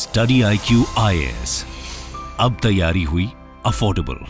Study I Q आई अब तैयारी हुई अफोर्डेबल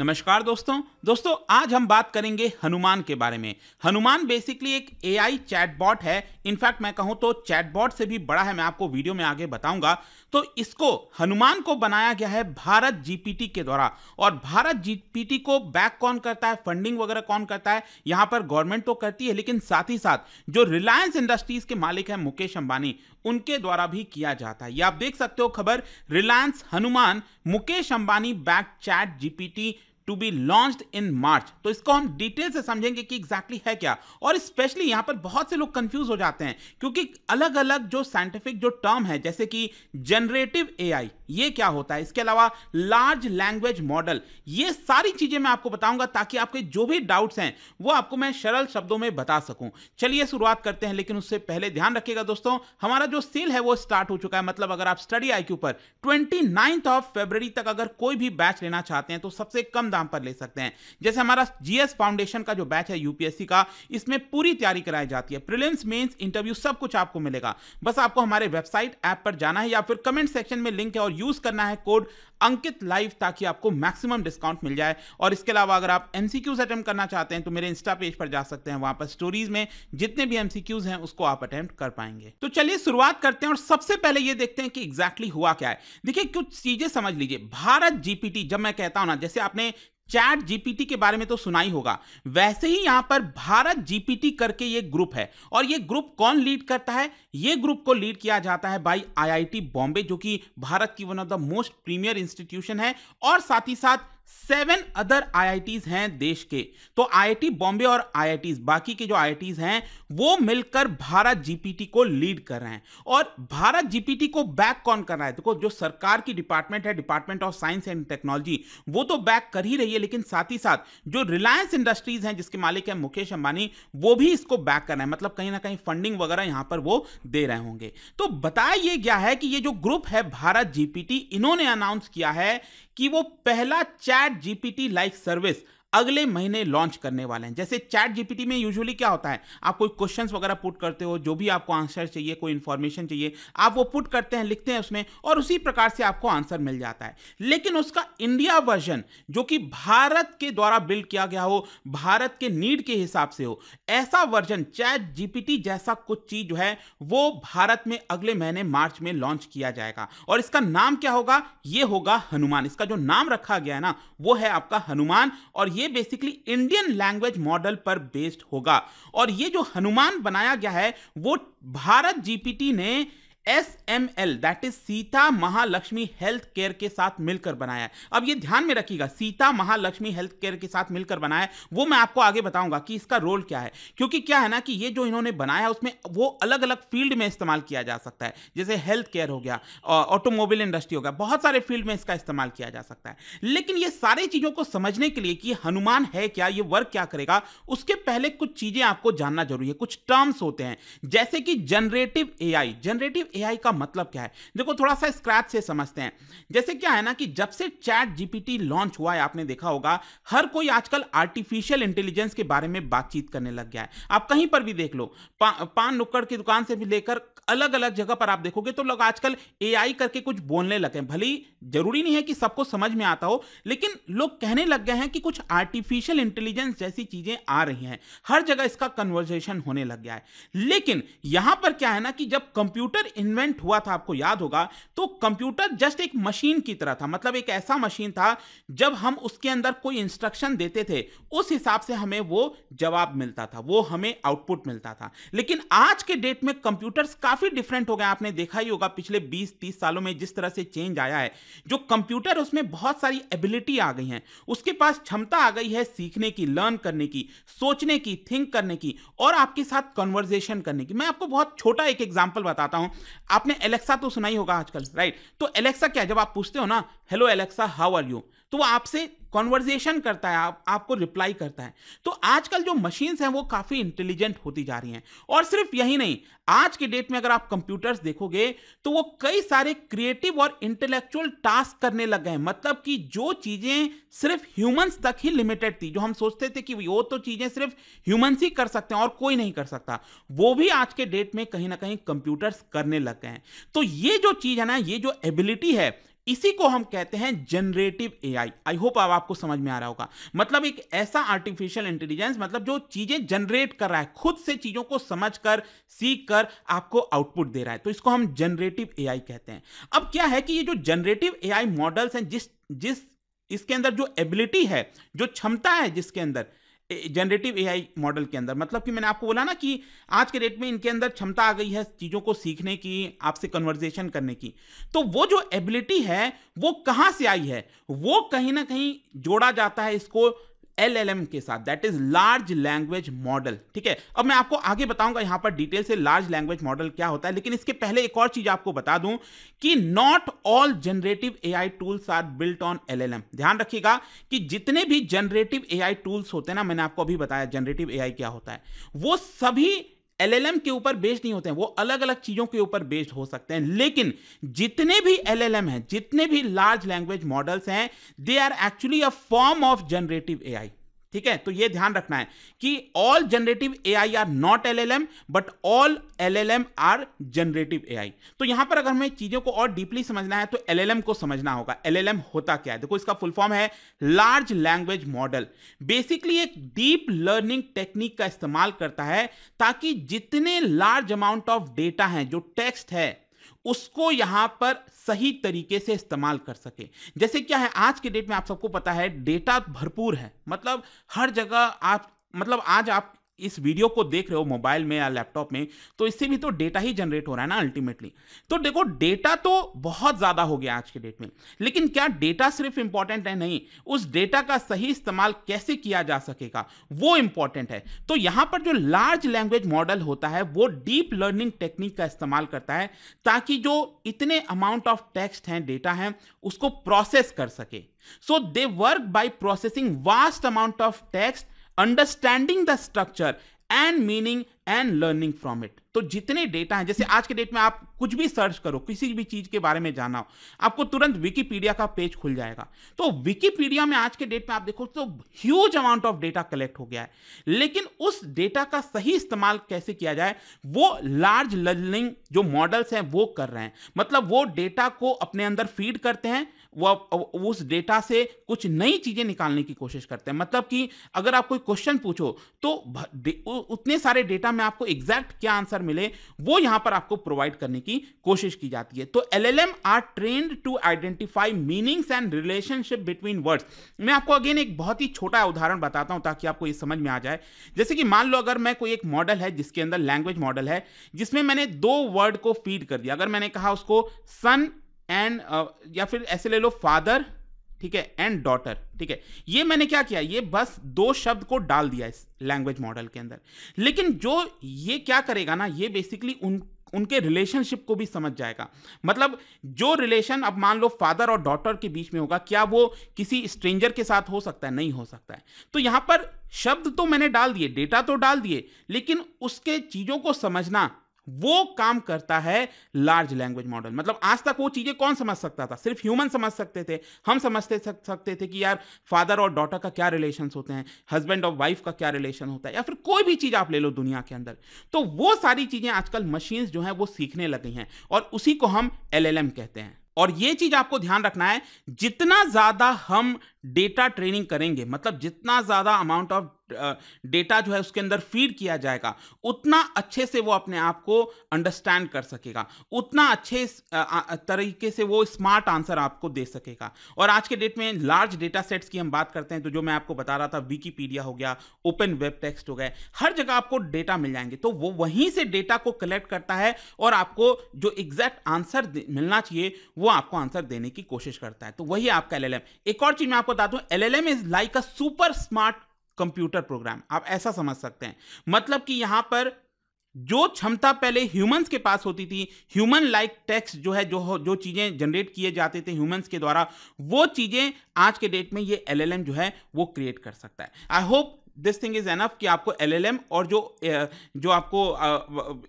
नमस्कार दोस्तों दोस्तों, आज हम बात करेंगे हनुमान के बारे में। हनुमान बेसिकली एक एआई चैटबॉट है। इनफैक्ट मैं कहूँ तो चैटबॉट से भी बड़ा है, मैं आपको वीडियो में आगे बताऊँगा। तो इसको, हनुमान को बनाया गया है भारत जीपीटी के द्वारा। और भारत जीपीटी को बैक कौन करता है? फंडिंग वगैरह कौन करता है? यहाँ पर गवर्नमेंट तो करती है, लेकिन साथ ही साथ जो रिलायंस इंडस्ट्रीज़ के मालिक है मुकेश अंबानी, उनके द्वारा भी किया जाता है। ये आप देख सकते हो खबर Reliance Hanuman, Mukesh Ambani back chat GPT to be launched in March तो इसको हम डिटेल से समझेंगे कि एग्जैक्टली exactly है क्या। और स्पेशली यहाँ पर बहुत से लोग कंफ्यूज हो जाते हैं, क्योंकि अलग अलग जो साइंटिफिक जो टर्म है, जैसे कि जनरेटिव एआई ये क्या होता है? इसके अलावा लार्ज लैंग्वेज मॉडल ये सारी चीज़ें मैं आपको बताऊँगा ताकि आपके जो भी डाउट्स हैं, वो आपको मैं सरल शब्दों में बता सकूँ। चलिए शुरुआत करते हैं, लेकिन उससे पहले ध्यान रखिएगा दोस्तों, हमारा जो सेल है वो स्टार्ट हो चुका है। मतलब अगर आप स्टडी आई पर ट्वेंटी ऑफ़ फेबर तक अगर कोई भी बैच लेना चाहते हैं तो सबसे कम दाम पर ले सकते हैं। जैसे हमारा जीएस फाउंडेशन का जो बैच है यूपीएससी का, इसमें पूरी तैयारी कराई जाती है। प्रिलिम्स मेंस इंटरव्यू सब कुछ आपको मिलेगा। बस आपको हमारे वेबसाइट ऐप पर जाना है या फिर कमेंट सेक्शन में लिंक है और यूज़ करना है कोड अंकित लाइव ताकि आपको मैक्सिमम डिस्काउंट मिल जाए। और इसके अलावा अगर आप एमसीक्यूज अटेम्प्ट करना चाहते हैं तो मेरे इंस्टा पेज पर जा सकते हैं। वहाँ पर स्टोरीज में जितने भी एमसीक्यूज हैं, उसको आप अटेम्प्ट कर पाएँगे। तो चलिए शुरुआत करते हैं और सबसे पहले ये देखते हैं कि एग्जैक्टली exactly हुआ क्या है। देखिए, कुछ चीज़ें समझ लीजिए। भारत जीपीटी जब मैं कहता हूँ ना, जैसे आपने चैट जीपीटी के बारे में तो सुना ही होगा। वैसे ही यहाँ पर भारत जीपीटी करके ये ग्रुप है। और ये ग्रुप कौन लीड करता है? ये ग्रुप को लीड किया जाता है बाई आईआईटी बॉम्बे, जो कि भारत की one of the most premier institution है। और साथ ही साथ सेवन अदर आईआईटीज हैं देश के। तो आईआईटी बॉम्बे और आईआईटीज बाकी के जो आईआईटीज हैं, वो मिलकर भारत जीपीटी को लीड कर रहे हैं। और भारत जीपीटी को बैक कौन कर रहा है? देखो तो जो सरकार की डिपार्टमेंट है department of science and technology वो तो बैक कर ही रही है, लेकिन साथ ही साथ जो रिलायंस इंडस्ट्रीज़ हैं, जिसके मालिक है मुकेश अंबानी, वो भी इसको बैक कर रहे हैं। मतलब कहीं ना कहीं फंडिंग वगैरह यहाँ पर वो दे रहे होंगे। तो बताया ये गया है कि ये जो ग्रुप है, भारत जीपीटी इन्होंने अनाउंस किया है कि वो पहला चैट जीपीटी लाइक सर्विस अगले महीने लॉन्च करने वाले हैं। जैसे चैट जीपीटी में यूजुअली क्या होता है? आप कोई क्वेश्चन वगैरह पुट करते हो, जो भी आपको आंसर चाहिए, कोई इंफॉर्मेशन चाहिए, आप वो पुट करते हैं, लिखते हैं उसमें और उसी प्रकार से आपको आंसर मिल जाता है। लेकिन उसका इंडिया वर्जन जो कि भारत के द्वारा बिल्ड किया गया हो, भारत के नीड के हिसाब से हो, ऐसा वर्जन चैट जीपीटी जैसा कुछ चीज़ जो है, वो भारत में अगले महीने मार्च में लॉन्च किया जाएगा। और इसका नाम क्या होगा? ये होगा हनुमान। इसका जो नाम रखा गया है ना, वो है आपका हनुमान और ये बेसिकली इंडियन लैंग्वेज मॉडल पर बेस्ड होगा। और ये जो हनुमान बनाया गया है, वो भारत जीपीटी ने S M L that is Sita Mahalakshmi health care के साथ मिलकर बनाया है। अब ये ध्यान में रखिएगा, सीता महालक्ष्मी हेल्थ केयर के साथ मिलकर बनाया है, वो मैं आपको आगे बताऊँगा कि इसका रोल क्या है। क्योंकि क्या है ना कि ये जो इन्होंने बनाया है, उसमें वो अलग अलग फ़ील्ड में इस्तेमाल किया जा सकता है। जैसे हेल्थ केयर हो गया ऑटोमोबाइल इंडस्ट्री हो गया, बहुत सारे फ़ील्ड में इसका इस्तेमाल किया जा सकता है। लेकिन ये सारी चीज़ों को समझने के लिए कि हनुमान है क्या, ये वर्क क्या करेगा, उसके पहले कुछ चीज़ें आपको जानना ज़रूरी है। कुछ टर्म्स होते हैं, जैसे कि जनरेटिव एआई जनरेटिव एआई का मतलब क्या है? देखो थोड़ा सा स्क्रैच से समझते हैं। जैसे क्या है ना कि जब से चैट जीपीटी लॉन्च हुआ है आपने देखा होगा हर कोई आजकल आर्टिफिशियल इंटेलिजेंस के बारे में बातचीत करने लग गया है। आप कहीं पर भी देख लो पा, पान नुक्कड़ की दुकान से भी लेकर अलग अलग जगह पर आप देखोगे तो लोग आजकल एआई करके कुछ बोलने लगे भले ज़रूरी नहीं है कि सबको समझ में आता हो, लेकिन लोग कहने लग गए हैं कि कुछ आर्टिफिशियल इंटेलिजेंस जैसी चीज़ें आ रही हैं। हर जगह इसका कन्वर्जेशन होने लग गया है। लेकिन यहाँ पर क्या है ना कि जब कंप्यूटर इन्वेंट हुआ था, आपको याद होगा तो कंप्यूटर जस्ट एक मशीन की तरह था। मतलब एक ऐसा मशीन था, जब हम उसके अंदर कोई इंस्ट्रक्शन देते थे, उस हिसाब से हमें वो जवाब मिलता था, वो हमें आउटपुट मिलता था। लेकिन आज के डेट में कंप्यूटर्स काफ़ी डिफरेंट हो गए आपने देखा ही होगा पिछले 20-30 सालों में जिस तरह से चेंज आया है, जो कंप्यूटर उसमें बहुत सारी एबिलिटी आ गई हैं। उसके पास क्षमता आ गई है सीखने की लर्न करने की, सोचने की थिंक करने की और आपके साथ कन्वर्जेशन करने की। मैं आपको बहुत छोटा एक एग्ज़ाम्पल बताता हूँ। आपने एलेक्सा तो सुना ही होगा आजकल राइट तो एलेक्सा क्या जब आप पूछते हो ना hello Alexa how are you तो वो आपसे कॉन्वर्जेशन करता है आप, आपको रिप्लाई करता है। तो आजकल जो मशीन्स हैं वो काफ़ी इंटेलिजेंट होती जा रही हैं। और सिर्फ़ यही नहीं आज के डेट में अगर आप कंप्यूटर्स देखोगे तो वो कई सारे क्रिएटिव और इंटेलेक्चुअल टास्क करने लग गए हैं। मतलब कि जो चीज़ें सिर्फ़ ह्यूमंस तक ही लिमिटेड थी जो हम सोचते थे कि वो तो चीज़ें सिर्फ़ ह्यूमंस ही कर सकते हैं और कोई नहीं कर सकता वो भी आज के डेट में कहीं ना कहीं कंप्यूटर्स करने लग गए हैं। तो ये जो चीज़ है ना ये जो एबिलिटी है इसी को हम कहते हैं जनरेटिव एआई आई होप अब आपको समझ में आ रहा होगा। मतलब एक ऐसा आर्टिफिशियल इंटेलिजेंस मतलब जो चीज़ें जनरेट कर रहा है, खुद से चीज़ों को समझकर सीख कर आपको आउटपुट दे रहा है। तो इसको हम जनरेटिव एआई कहते हैं। अब क्या है कि ये जो जनरेटिव एआई मॉडल्स हैं, जिस जिस, इसके अंदर जो एबिलिटी है, जो क्षमता है जिसके अंदर जनरेटिव एआई मॉडल के अंदर। मतलब कि मैंने आपको बोला ना कि आज के डेट में इनके अंदर क्षमता आ गई है चीज़ों को सीखने की, आपसे कन्वर्जेशन करने की। तो वो जो एबिलिटी है, वो कहाँ से आई है? वो कहीं ना कहीं जोड़ा जाता है इसको एल के साथ that is large language model ठीक है? अब मैं आपको आगे बताऊँगा यहाँ पर डिटेल से लार्ज लैंग्वेज मॉडल क्या होता है, लेकिन इसके पहले एक और चीज़ आपको बता दूँ कि not all generative A I tools are built on LLM ध्यान रखिएगा कि जितने भी जनरेटिव एआई टूल्स होते हैं ना, मैंने आपको अभी बताया जनरेटिव एआई क्या होता है? वो सभी एलएलएम के ऊपर बेस्ड नहीं होते हैं। वो अलग अलग चीज़ों के ऊपर बेस्ड हो सकते हैं। लेकिन जितने भी एलएलएम हैं, जितने भी लार्ज लैंग्वेज मॉडल्स हैं they are actually a form of generative AI ठीक है? तो ये ध्यान रखना है कि all generative A I are not L L M but all L L M are generative A I तो यहाँ पर अगर हमें चीज़ों को और डीपली समझना है तो एल एल एम को समझना होगा। एल एल एम होता क्या है? देखो, इसका फुल फॉर्म है लार्ज लैंग्वेज मॉडल बेसिकली एक डीप लर्निंग टेक्निक का इस्तेमाल करता है ताकि जितने लार्ज अमाउंट ऑफ़ डेटा हैं, जो टेक्स्ट है उसको यहाँ पर सही तरीके से इस्तेमाल कर सके। जैसे क्या है, आज के डेट में आप सबको पता है, डेटा भरपूर है। मतलब हर जगह आप मतलब आज आप इस वीडियो को देख रहे हो मोबाइल में या लैपटॉप में तो इससे भी तो डेटा ही जनरेट हो रहा है ना अल्टीमेटली तो देखो डेटा तो बहुत ज़्यादा हो गया आज के डेट में, लेकिन क्या डेटा सिर्फ़ इंपॉर्टेंट है? नहीं, उस डेटा का सही इस्तेमाल कैसे किया जा सकेगा? वो इंपॉर्टेंट है। तो यहाँ पर जो लार्ज लैंग्वेज मॉडल होता है, वो डीप लर्निंग टेक्निक का इस्तेमाल करता है, ताकि जो इतने अमाउंट ऑफ़ टेक्स्ट हैं डेटा हैं, उसको प्रोसेस कर सके। So they work by processing vast amount of text understanding the structure and meaning and learning from it तो जितने डेटा हैं, जैसे आज के डेट में आप कुछ भी सर्च करो, किसी भी चीज़ के बारे में जाना हो आपको तुरंत विकीपीडिया का पेज खुल जाएगा। तो विकीपीडिया में आज के डेट में आप देखो तो huge amount of data collect हो गया है। लेकिन उस डेटा का सही इस्तेमाल कैसे किया जाए, वो लार्ज लर्निंग जो मॉडल्स हैं, वो कर रहे हैं। मतलब वो डेटा को अपने अंदर फ़ीड करते हैं वो उस डेटा से कुछ नई चीज़ें निकालने की कोशिश करते हैं। मतलब कि अगर आप कोई क्वेश्चन पूछो तो उतने सारे डेटा में आपको एग्जैक्ट क्या आंसर मिले, वो यहाँ पर आपको प्रोवाइड करने की कोशिश की जाती है। तो L L M are trained to identify meanings and relationship between words मैं आपको अगेन एक बहुत ही छोटा उदाहरण बताता हूँ, ताकि आपको ये समझ में आ जाए। जैसे कि मान लो, अगर मैं कोई एक मॉडल है, जिसके अंदर लैंग्वेज मॉडल है, जिसमें मैंने दो वर्ड को फ़ीड कर दिया, अगर मैंने कहा उसको सन एंड uh, या फिर ऐसे ले लो फादर ठीक है एंड डॉटर ठीक है। ये मैंने क्या किया? ये बस दो शब्द को डाल दिया इस लैंग्वेज मॉडल के अंदर। लेकिन जो ये क्या करेगा ना ये बेसिकली उन उनके रिलेशनशिप को भी समझ जाएगा। मतलब जो रिलेशन अब मान लो फादर और डॉटर के बीच में होगा क्या वो किसी स्ट्रेंजर के साथ हो सकता है? नहीं हो सकता है। तो यहाँ पर शब्द तो मैंने डाल दिए डेटा तो डाल दिए लेकिन उसके चीज़ों को समझना वो काम करता है लार्ज लैंग्वेज मॉडल मतलब आज तक वो चीज़ें कौन समझ सकता था? सिर्फ़ ह्यूमन समझ सकते थे। हम समझते सक, सकते थे कि यार फादर और डॉटर का क्या रिलेशन होते हैं? हस्बैंड और वाइफ का क्या रिलेशन होता है? या फिर कोई भी चीज़ आप ले लो दुनिया के अंदर। तो वो सारी चीज़ें आजकल मशीन्स जो है वो सीखने लगी हैं और उसी को हम एलएलएम कहते हैं। और ये चीज़ आपको ध्यान रखना है जितना ज़्यादा हम डेटा ट्रेनिंग करेंगे मतलब जितना ज़्यादा अमाउंट ऑफ़ डेटा जो है उसके अंदर फ़ीड किया जाएगा, उतना अच्छे से वो अपने आप को अंडरस्टैंड कर सकेगा, उतना अच्छे तरीके से वो स्मार्ट आंसर आपको दे सकेगा। और आज के डेट में लार्ज डेटा सेट्स की हम बात करते हैं तो जो मैं आपको बता रहा था विकीपीडिया हो गया ओपन वेब टेक्स्ट हो गए हर जगह आपको डेटा मिल जाएँगे। तो वो वहीं से डेटा को कलेक्ट करता है और आपको जो एग्जैक्ट आंसर मिलना चाहिए, वो आपको आंसर देने की कोशिश करता है। तो वही आपका एलएलएम एक और चीज़ मैं आपको बता दूँ L is like a super smart computer program. आप ऐसा समझ सकते हैं। मतलब कि यहाँ पर जो क्षमता पहले ह्यूमंस के पास होती थी ह्यूमन लाइक टेक्स जो है, जो जो चीज़ें जनरेट किए जाते थे ह्यूमंस के द्वारा, वो चीज़ें आज के डेट में ये एलएलएम जो है, वो क्रिएट कर सकता है। I hope this thing is enough कि आपको एल और जो जो आपको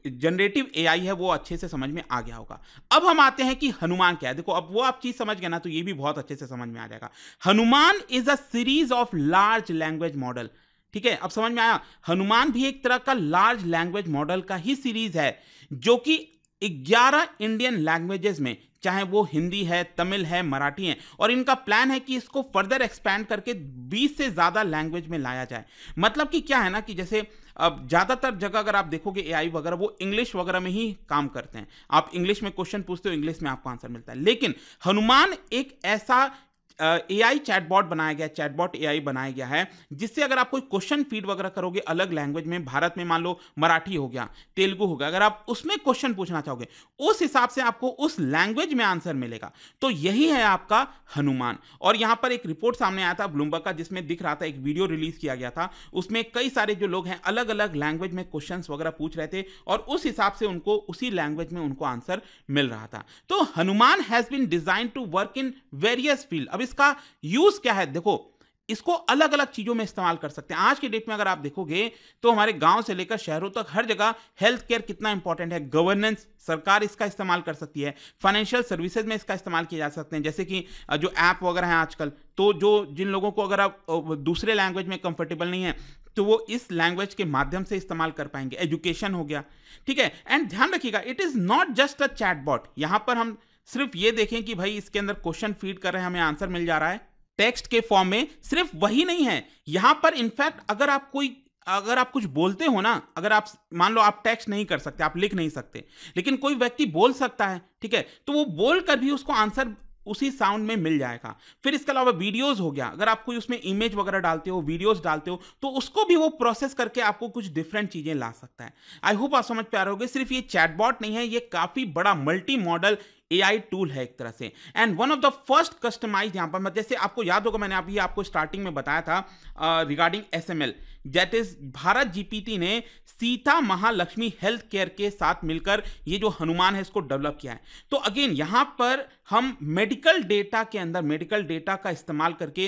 जनरेटिव ए है, वो अच्छे से समझ में आ गया होगा। अब हम आते हैं कि हनुमान क्या है। देखो, अब वो आप चीज़ समझ गए ना तो ये भी बहुत अच्छे से समझ में आ जाएगा। Hanuman is a series of large language model ठीक है? अब समझ में आया? हनुमान भी एक तरह का लार्ज लैंग्वेज मॉडल का ही सीरीज़ है, जो कि 11 इंडियन लैंग्वेजेस में, चाहे वो हिंदी है, तमिल है, मराठी है, और इनका प्लान है कि इसको फर्दर एक्सपैंड करके 20 से ज़्यादा लैंग्वेज में लाया जाए। मतलब कि क्या है ना कि जैसे, अब ज़्यादातर जगह अगर आप देखोगे एआई वगैरह, वो इंग्लिश वगैरह में ही काम करते हैं। आप इंग्लिश में क्वेश्चन पूछते हो इंग्लिश में आपको आंसर मिलता है। लेकिन हनुमान एक ऐसा ए आई चैटबॉट बनाया गया चैटबॉट ए आई बनाया गया है, जिससे अगर आप कोई क्वेश्चन फ़ीड वगैरह करोगे, अलग लैंग्वेज में, भारत में मान लो, मराठी हो गया, तेलुगु हो गया, अगर आप उसमें क्वेश्चन पूछना चाहोगे, उस हिसाब से आपको उस लैंग्वेज में आंसर मिलेगा। तो यही है आपका हनुमान। और यहाँ पर एक रिपोर्ट सामने आया था ब्लूमबर्ग का, जिसमें दिख रहा था, एक वीडियो रिलीज़ किया गया था, उसमें कई सारे जो लोग हैं अलग अलग लैंग्वेज में क्वेश्चन वगैरह पूछ रहे थे, और उस हिसाब से उनको, उसी लैंग्वेज में उनको आंसर मिल रहा था। तो Hanuman has been designed to work in various field अब इसका यूज़ क्या है? देखो, इसको अलग अलग चीज़ों में इस्तेमाल कर सकते हैं। आज के डेट में अगर आप देखोगे तो हमारे गाँव से लेकर शहरों तक हर जगह हेल्थ केयर कितना इंपॉर्टेंट है। गवर्नेंस सरकार इसका इस्तेमाल कर सकती है। फाइनेंशियल सर्विसेज़ में इसका इस्तेमाल किए जा सकते हैं। जैसे कि जो ऐप वगैरह हैं आजकल तो जो जिन लोगों को अगर आप दूसरे लैंग्वेज में कंफर्टेबल नहीं है तो वो इस लैंग्वेज के माध्यम से इस्तेमाल कर पाएँगे। एजुकेशन हो गया, ठीक है? एंड ध्यान रखिएगा it is not just a chatbot यहाँ पर हम सिर्फ़ ये देखें कि भाई इसके अंदर क्वेश्चन फ़ीड कर रहे हैं, हमें आंसर मिल जा रहा है। टेक्स्ट के फॉर्म में सिर्फ़ वही नहीं है। यहाँ पर इनफैक्ट अगर आप कोई, अगर आप कुछ बोलते हो ना, अगर आप, मान लो आप टेक्स्ट नहीं कर सकते, आप लिख नहीं सकते, लेकिन कोई व्यक्ति बोल सकता है, ठीक है तो वो बोल कर भी उसको आंसर उसी साउंड में मिल जाएगा। फिर इसके अलावा वीडियोस हो गया। अगर आप कोई उसमें इमेज वगैरह डालते हो वीडियोस डालते हो तो उसको भी वो प्रोसेस करके आपको कुछ डिफरेंट चीज़ें ला सकता है। आई होप आप समझ पा रहे होगे। सिर्फ़ ये चैटबॉट नहीं है, ये काफ़ी बड़ा मल्टी मॉडल ए टूल है एक तरह से। And one of the first customize यहाँ पर जैसे आपको याद होगा, मैंने अभी आपको स्टार्टिंग में बताया था regarding S M L that is Bharat GPT ने सीता महालक्ष्मी हेल्थ केयर के साथ मिलकर ये जो हनुमान है, इसको डेवलप किया है। तो अगेन यहाँ पर हम मेडिकल डेटा के अंदर मेडिकल डेटा का इस्तेमाल करके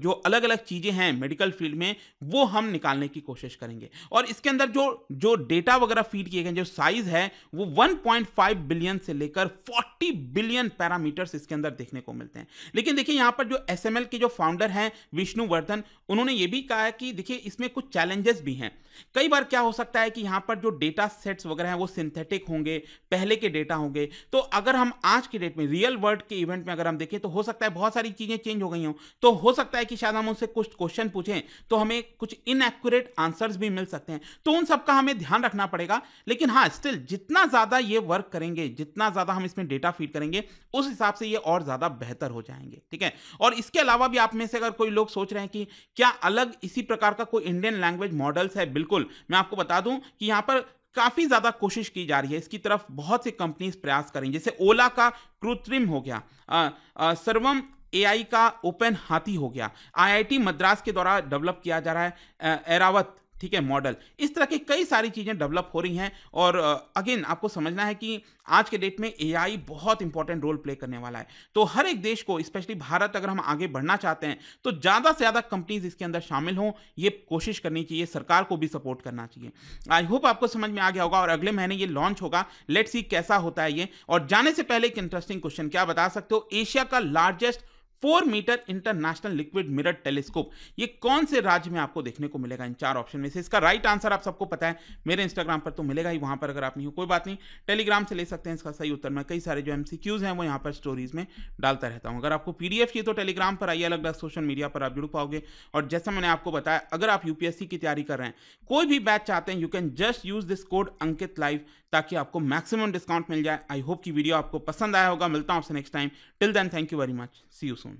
जो अलग अलग चीज़ें हैं मेडिकल फ़ील्ड में, वो हम निकालने की कोशिश करेंगे। और इसके अंदर जो जो डेटा वगैरह फ़ीड किए गए जो साइज़ है, वो 1.5 बिलियन से लेकर 40 बिलियन पैरामीटर्स इसके अंदर देखने को मिलते हैं। लेकिन देखिए, यहाँ पर जो एस के जो फाउंडर हैं, विष्णुवर्धन, उन्होंने ये भी कहा है कि देखिए, इसमें कुछ चैलेंजेस भी हैं। कई बार क्या हो सकता है कि यहाँ पर जो डेटा सेट्स वगैरह हैं, वो सिंथेटिक होंगे, पहले के डेटा होंगे। तो अगर हम आज की डेट में रियल वर्ल्ड के इवेंट में अगर हम देखें तो हो सकता है बहुत सारी चीज़ें चेंज हो गई हों। तो हो सकता है कि शायद हम उनसे कुछ क्वेश्चन पूछें तो हमें कुछ इनएक्यूरेट आंसर्स भी मिल सकते हैं। तो उन सबका हमें ध्यान रखना पड़ेगा। लेकिन हाँ स्टिल जितना ज़्यादा ये वर्क करेंगे, जितना ज़्यादा हम इसमें डेटा फ़ीड करेंगे, उस हिसाब से ये और ज़्यादा बेहतर हो जाएँगे, ठीक है? और इसके अलावा भी आप में से अगर कोई लोग सोच रहे हैं कि क्या अलग इसी प्रकार का कोई इंडियन लैंग्वेज मॉडल्स है? बिल्कुल, मैं आपको बता दूँ कि यहाँ पर काफ़ी ज़्यादा कोशिश की जा रही है। इसकी तरफ़ बहुत सी कंपनीज़ प्रयास करेंगी जैसे ओला का कृत्रिम हो गया सर्वम एआई का ओपन हाथी हो गया। आईआईटी मद्रास के द्वारा डेवलप किया जा रहा है एरावत ठीक है मॉडल इस तरह की कई सारी चीज़ें डेवलप हो रही हैं और अगेन आपको समझना है कि आज के डेट में एआई बहुत इंपॉर्टेंट रोल प्ले करने वाला है। तो हर एक देश को स्पेशली भारत, अगर हम आगे बढ़ना चाहते हैं तो ज़्यादा से ज़्यादा कंपनीज़ इसके अंदर शामिल हों। ये कोशिश करनी चाहिए, सरकार को भी सपोर्ट करना चाहिए। आई होप आपको समझ में आ गया होगा और अगले महीने ये लॉन्च होगा। लेट सी कैसा होता है ये। और जाने से पहले एक इंटरेस्टिंग क्वेश्चन क्या बता सकते हो? एशिया का largest four meter international liquid mirror telescope, ये कौन से राज्य में आपको देखने को मिलेगा इन चार ऑप्शन में से? इसका राइट आंसर आप सबको पता है। मेरे इंस्टाग्राम पर तो मिलेगा ही, वहाँ पर अगर आप नहीं हो, कोई बात नहीं। टेलीग्राम से ले सकते हैं इसका सही उत्तर। मैं कई सारे जो एमसीक्यूज हैं, वो यहाँ पर स्टोरीज में डालता रहता हूँ। अगर आपको पीडीएफ चाहिए तो टेलीग्राम पर आइए अलग अलग सोशल मीडिया पर आप जुड़ पाओगे। और जैसा मैंने आपको बताया, अगर आप यूपीएससी की तैयारी कर रहे हैं, कोई भी बैच चाहते हैं you can just use this code Ankit live ताकि आपको मैक्सिमम डिस्काउंट मिल जाए। आई होप कि वीडियो आपको पसंद आया होगा। मिलता हूँ आपसे next time till then thank you very much see you soon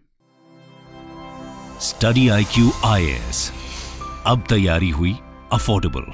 study I Q I S अब तैयारी हुई अफोर्डेबल